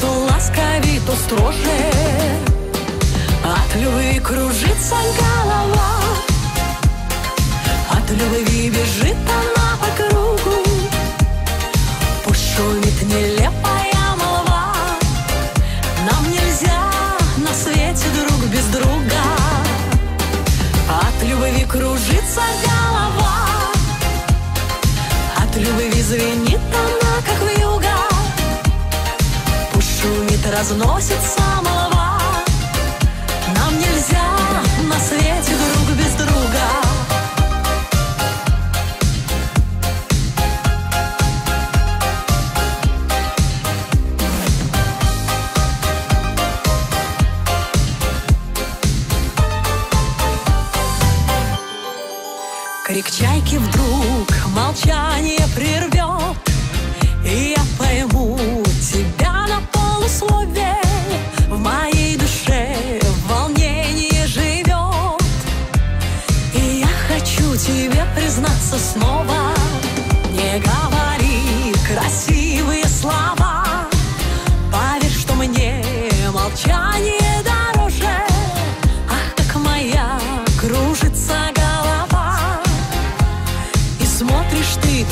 то ласковей, то строже. От любви кружится голова От любви бежит она по кругу. Пусть шумит нелепая молва Нам нельзя на свете друг без друга. От любви кружится голова От любви звенит она, разносится молва Нам нельзя на свете друг без друга. Крик чайки вдруг молчание прервет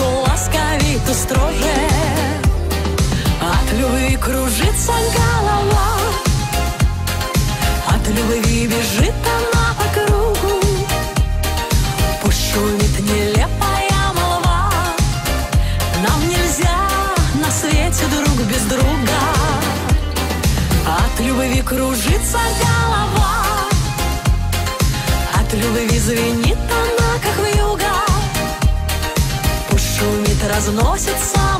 то ласковей, то строже От любви кружится голова. От любви бежит она по кругу Пусть шумит нелепая молва. Нам нельзя на свете друг без друга. От любви кружится голова. От любви звенит она, разносится